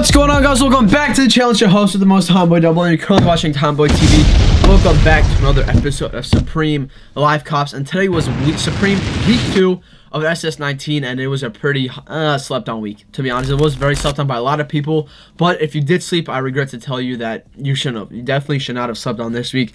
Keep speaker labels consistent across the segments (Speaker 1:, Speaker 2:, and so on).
Speaker 1: What's going on guys? Welcome back to the challenge. Your host with the most Tomboy Double and you're currently watching TommyBoyTV. Welcome back to another episode of Supreme Live Cops and today was week Supreme week 2 of SS19 and it was a pretty uh, slept on week to be honest. It was very slept on by a lot of people but if you did sleep I regret to tell you that you shouldn't have. You definitely should not have slept on this week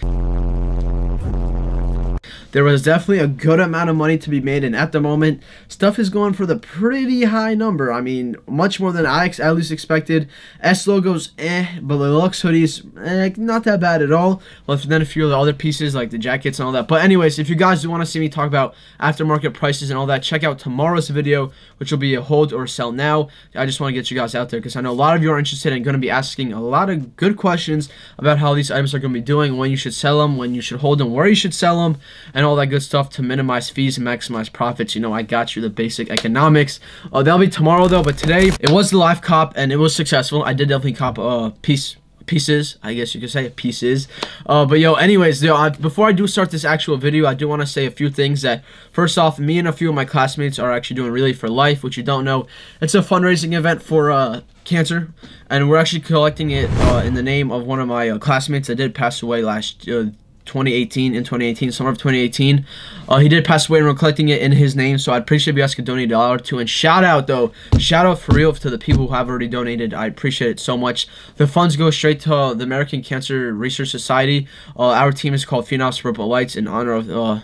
Speaker 1: there was definitely a good amount of money to be made and at the moment stuff is going for the pretty high number. I mean much more than i at least expected. S logos eh but the Luxe hoodies eh, not that bad at all. Well then a few of the other pieces like the jackets and all that. But anyways if you guys do want to see me talk about aftermarket prices and all that check out tomorrow's video which will be a hold or sell now. I just want to get you guys out there because i know a lot of you are interested and going to be asking a lot of good questions about how these items are going to be doing when you should sell them when you should hold them where you should sell them and all that good stuff to minimize fees and maximize profits. You know, I got you the basic economics. Uh, that'll be tomorrow though, but today it was the live cop and it was successful. I did definitely cop a uh, piece pieces i guess you could say pieces uh but yo anyways yo, I, before i do start this actual video i do want to say a few things that first off me and a few of my classmates are actually doing Relay for Life which you don't know it's a fundraising event for uh cancer and we're actually collecting it uh, in the name of one of my uh, classmates that did pass away last uh, 2018 in 2018 summer of 2018 uh, he did pass away and we're collecting it in his name so i'd appreciate if you guys could donate a dollar two. And shout out though shout out for real to the people who have already donated. I appreciate it so much. The funds go straight to uh, the american cancer research society. Uh, our team is called phenoms purple lights in honor of uh,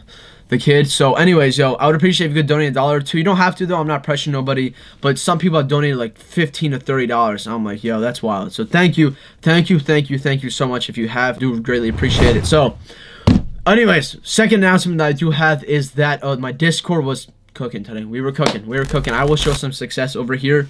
Speaker 1: the kid. So anyways, yo, I would appreciate if you could donate a dollar or two. You don't have to though. I'm not pressuring nobody. But some people have donated like 15 to 30 dollars. I'm like, yo, that's wild. So thank you, thank you, thank you, thank you so much. If you have, do greatly appreciate it. So, anyways, second announcement that I do have is that uh, my Discord was cooking today. We were cooking. We were cooking. I will show some success over here.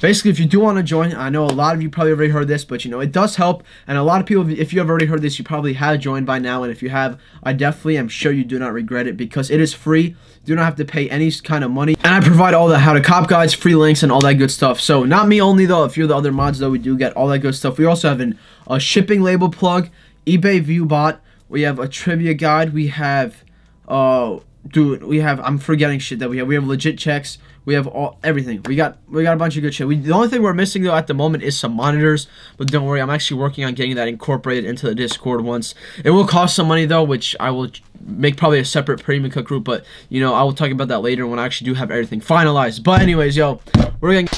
Speaker 1: Basically, if you do want to join, I know a lot of you probably already heard this, but you know, it does help. And a lot of people, if you have already heard this, you probably have joined by now. And if you have, I definitely am sure you do not regret it because it is free. You do not have to pay any kind of money. And I provide all the how to cop guides, free links, and all that good stuff. So not me only though, a few of the other mods though, we do get all that good stuff. We also have an, a shipping label plug, eBay view bot. We have a trivia guide. We have, uh, dude we have i'm forgetting shit that we have. We have legit checks. We have all everything. We got we got a bunch of good shit. We, the only thing we're missing though at the moment is some monitors but don't worry i'm actually working on getting that incorporated into the discord once. It will cost some money though which i will make probably a separate premium cook group but you know i will talk about that later when i actually do have everything finalized. But anyways yo we're gonna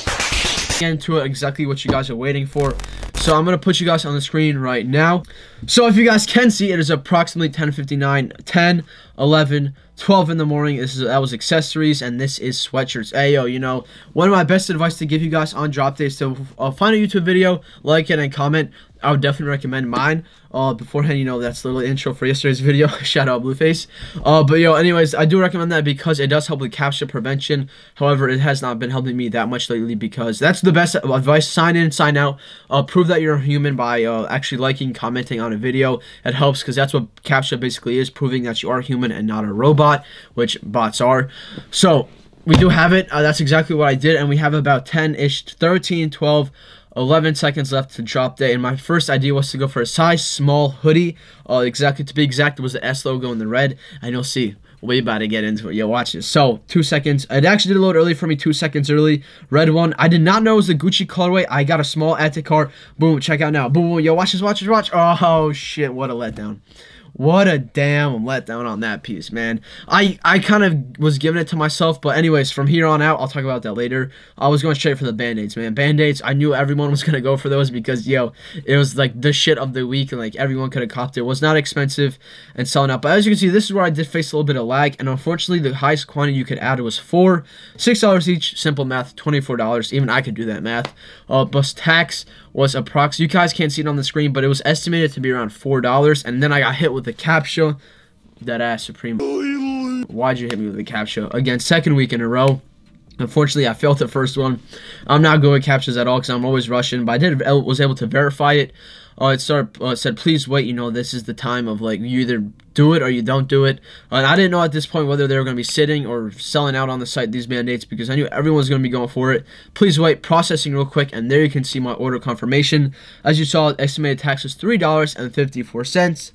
Speaker 1: get into it exactly what you guys are waiting for. So I'm to put you guys on the screen right now. So if you guys can see, it is approximately 10.59, 10, 11, 12 in the morning. This is That was accessories, and this is sweatshirts. Hey, yo, you know, one of my best advice to give you guys on drop days, so uh, find a YouTube video, like it, and comment. I would definitely recommend mine. Uh, beforehand, you know, that's the little intro for yesterday's video. Shout out Blueface. Uh, but yo, anyways, I do recommend that because it does help with CAPTCHA prevention. However, it has not been helping me that much lately because that's the best advice. Sign in, sign out. Uh, prove that you're a human by uh, actually liking, commenting on a video. It helps because that's what CAPTCHA basically is, proving that you are human and not a robot, which bots are. So, we do have it. Uh, that's exactly what I did, and we have about 10-ish, 13, 12, 11 seconds left to drop day, and my first idea was to go for a size small hoodie. Uh, exactly to be exact, it was the S logo in the red, and you'll see. We about to get into it. Yo, watch this. So, two seconds. It actually did load early for me, two seconds early. Red one. I did not know it was the Gucci colorway. I got a small to cart. Boom, check out now. Boom, yo, watch this, watch this, watch. Oh, shit, what a letdown. What a damn letdown on that piece, man. I, I kind of was giving it to myself, but anyways, from here on out, I'll talk about that later. I was going straight for the Band-Aids, man. Band-Aids, I knew everyone was going to go for those because, yo, it was like the shit of the week, and like everyone could have copped it. It was not expensive and selling out. But as you can see, this is where I did face a little bit of lag, and unfortunately, the highest quantity you could add was four. $6 each, simple math, $24. Even I could do that math. Uh, plus tax was approx. You guys can't see it on the screen, but it was estimated to be around $4, and then I got hit with the CAPTCHA. That ass Supreme. Why'd you hit me with the CAPTCHA? Again, second week in a row. Unfortunately, I failed the first one. I'm not good at CAPTCHAs at all because I'm always rushing, but I did was able to verify it. Uh, it started, uh, said, please wait, you know, this is the time of, like, you either do it or you don't do it. Uh, and I didn't know at this point whether they were going to be sitting or selling out on the site these Band-Aids because I knew everyone's going to be going for it. Please wait, processing real quick, and there you can see my order confirmation. As you saw, estimated tax was $3.54.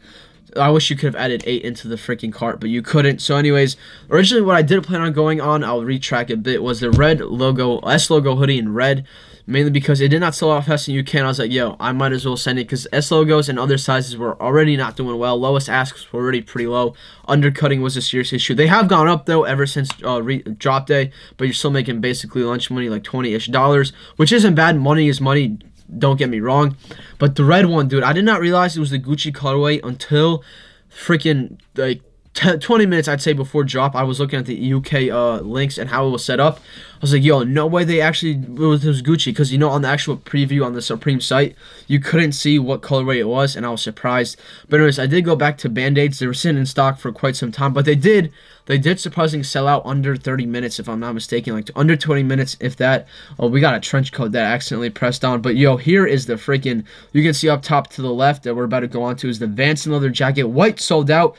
Speaker 1: I wish you could have added eight into the freaking cart, but you couldn't. So, anyways, originally what I did plan on going on, I'll retrack a bit, was the red logo, S logo hoodie in red mainly because it did not sell out fast in UK. And I was like, yo, I might as well send it because S logos and other sizes were already not doing well. Lowest asks were already pretty low. Undercutting was a serious issue. They have gone up though ever since uh, drop day, but you're still making basically lunch money, like 20 ish dollars, which isn't bad. Money is money. Don't get me wrong, but the red one, dude, I did not realize it was the Gucci colorway until freaking like 20 minutes, I'd say, before drop, I was looking at the UK uh, links and how it was set up. I was like, yo, no way they actually, it was, Gucci. Because, you know, on the actual preview on the Supreme site, you couldn't see what colorway it was, and I was surprised. But anyways, I did go back to Band-Aids. They were sitting in stock for quite some time, but they did, they did surprisingly sell out under 30 minutes, if I'm not mistaken. Like, under 20 minutes, if that. Oh, we got a trench coat that I accidentally pressed on. But, yo, here is the freaking, you can see up top to the left that we're about to go on to is the Vanson leather jacket. White sold out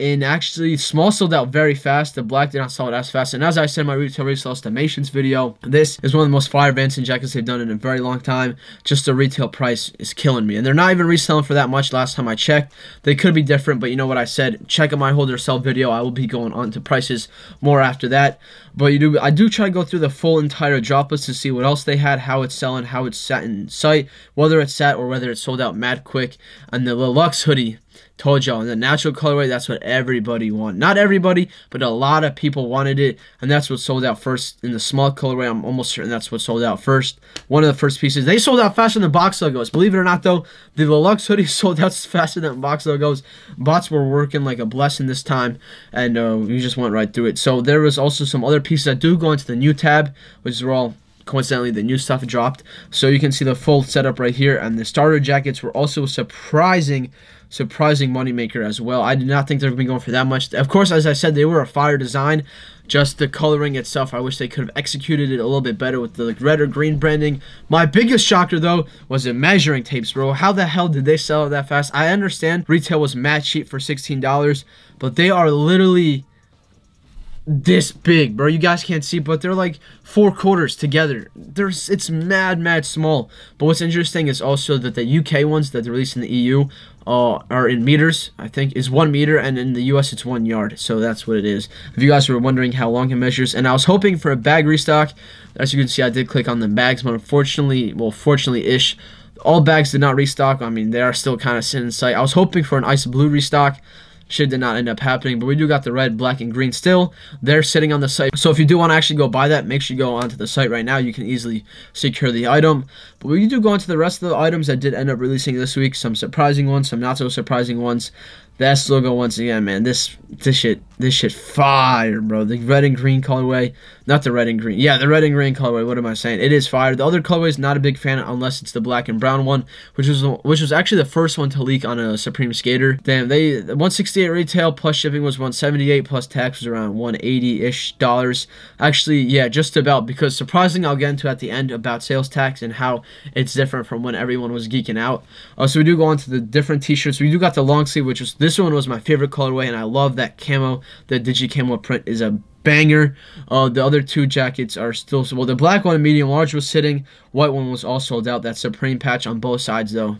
Speaker 1: and actually small sold out very fast. The black did not sell as fast. And as I said in my retail resale estimations video, this is one of the most fire Vanson jackets they've done in a very long time. Just the retail price is killing me. And they're not even reselling for that much last time I checked. They could be different, but you know what I said. Check out my hold or sell video. I will be going on to prices more after that. But you do I do try to go through the full entire drop list to see what else they had, how it's selling, how it's set in sight, whether it's set or whether it's sold out mad quick. And the Luxe hoodie Told y'all, in the natural colorway, that's what everybody wanted. Not everybody, but a lot of people wanted it, and that's what sold out first. In the small colorway, I'm almost certain that's what sold out first. One of the first pieces. They sold out faster than the box logos. Believe it or not, though, the Deluxe hoodie sold out faster than box logos. Bots were working like a blessing this time, and uh, we just went right through it. So there was also some other pieces that do go into the new tab, which are all coincidentally the new stuff dropped so you can see the full setup right here and the starter jackets were also a surprising surprising moneymaker as well. I did not think they were going to be going for that much. Of course, as I said, they were a fire design. Just the coloring itself, I wish they could have executed it a little bit better with the red or green branding. My biggest shocker, though, was the measuring tapes, bro. How the hell did they sell that fast? I understand retail was mad cheap for $16, but they are literally this big, bro. You guys can't see, but they're like four quarters together. There's it's mad, mad small. But what's interesting is also that the UK ones that they released in the EU uh, are in meters. I think is one meter, and in the US it's one yard. So that's what it is. If you guys were wondering how long it measures, and I was hoping for a bag restock. As you can see, I did click on the bags, but unfortunately, well, fortunately ish. All bags did not restock. I mean, they are still kind of sitting in sight. I was hoping for an ice blue restock shit did not end up happening. But we do got the red, black, and green still. They're sitting on the site. So if you do want to actually go buy that, make sure you go onto the site right now. You can easily secure the item. But we do go into the rest of the items that did end up releasing this week. Some surprising ones, some not so surprising ones. The S logo once again, man. This this shit this shit fire, bro. The red and green colorway, not the red and green. Yeah, the red and green colorway. What am I saying? It is fire. The other colorway is not a big fan unless it's the black and brown one, which was which was actually the first one to leak on a Supreme Skater. Damn, they 168 retail plus shipping was 178 plus tax was around 180 ish dollars. Actually, yeah, just about because surprising. I'll get into at the end about sales tax and how it's different from when everyone was geeking out. Uh, so we do go on to the different T-shirts. We do got the long sleeve, which was this one was my favorite colorway, and I love that camo. The digi camo print is a banger. Uh, the other two jackets are still well. The black one, medium large, was sitting. White one was all sold out. That Supreme patch on both sides, though,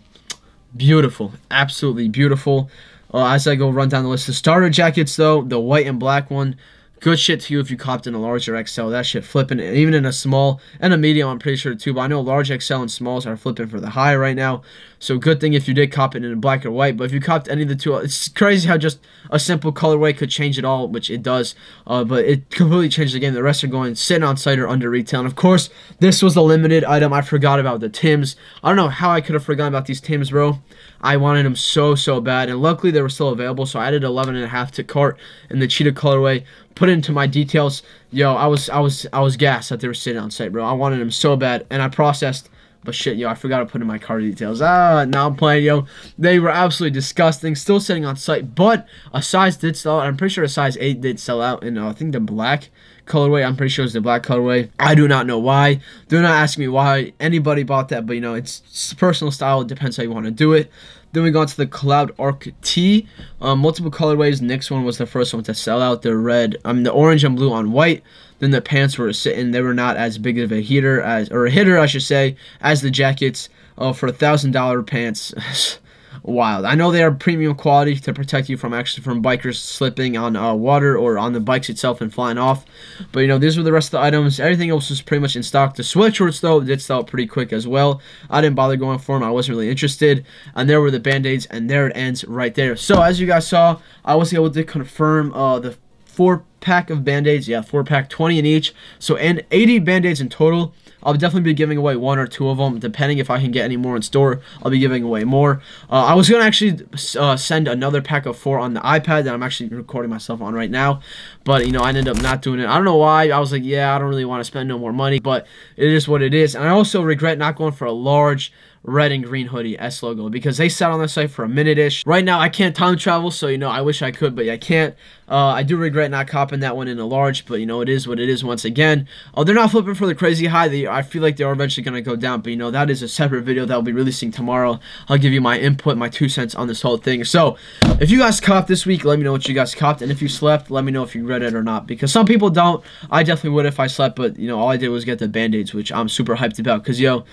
Speaker 1: beautiful, absolutely beautiful. Uh, as I go run down the list, the starter jackets, though, the white and black one Good shit to you if you copped in a large or XL. That shit flipping. Even in a small and a medium, I'm pretty sure too. But I know large XL and smalls are flipping for the high right now. So good thing if you did cop it in black or white. But if you copped any of the two, it's crazy how just a simple colorway could change it all, which it does. Uh, but it completely changed the game. The rest are going sitting on site or under retail. And of course, this was a limited item. I forgot about the Tims. I don't know how I could have forgotten about these Tims, bro. I wanted them so, so bad. And luckily, they were still available. So I added 11 and a half to cart in the cheetah colorway put into my details. Yo, I was I was I was gassed that they were sitting on site, bro. I wanted them so bad, and I processed. But shit, yo, I forgot to put in my car details. Ah, now I'm playing, yo. They were absolutely disgusting. Still sitting on site, but a size did sell out. I'm pretty sure a size 8 did sell out in, uh, I think, the black colorway. I'm pretty sure it's the black colorway. I do not know why. Do not ask me why anybody bought that, but, you know, it's personal style. It depends how you want to do it. Then we got to the Cloud Arc T. Um, multiple colorways. Next one was the first one to sell out. The red, I mean the orange and blue on white. Then the pants were sitting. They were not as big of a heater as, or a hitter, I should say, as the jackets. Uh, for a thousand dollar pants. wild. I know they are premium quality to protect you from actually from bikers slipping on uh, water or on the bikes itself and flying off. But you know, these were the rest of the items. Everything else was pretty much in stock. The sweatshirts though did sell pretty quick as well. I didn't bother going for them. I wasn't really interested. And there were the band-aids, and there it ends right there. So as you guys saw, I was able to confirm uh, the four pack of band-aids. Yeah, four pack, 20 in each. So and 80 band-aids in total. I'll definitely be giving away one or two of them, depending if I can get any more in store. I'll be giving away more. Uh, I was gonna actually uh, send another pack of four on the iPad that I'm actually recording myself on right now, but you know I ended up not doing it. I don't know why. I was like, yeah, I don't really want to spend no more money, but it is what it is. And I also regret not going for a large red and green hoodie S logo because they sat on the site for a minute ish. Right now I can't time travel, so you know I wish I could, but I can't. Uh, I do regret not copping that one in a large, but you know it is what it is. Once again, oh they're not flipping for the crazy high. They I feel like they are eventually gonna go down, but you know that is a separate video that will be releasing tomorrow. I'll give you my input, my two cents on this whole thing. So if you guys copped this week, let me know what you guys copped, and if you slept, let me know if you read it or not because some people don't. I definitely would if I slept, but you know all I did was get the band-aids, which I'm super hyped about because yo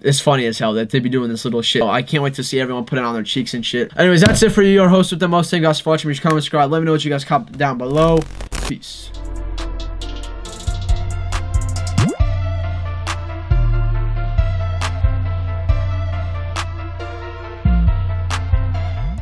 Speaker 1: it's funny as hell that they be doing this little shit. I can't wait to see everyone put it on their cheeks and shit. Anyways, that's it for you, your host with the most. Thank you guys for watching. Please comment, subscribe. Let me know what you guys cop down below. Peace.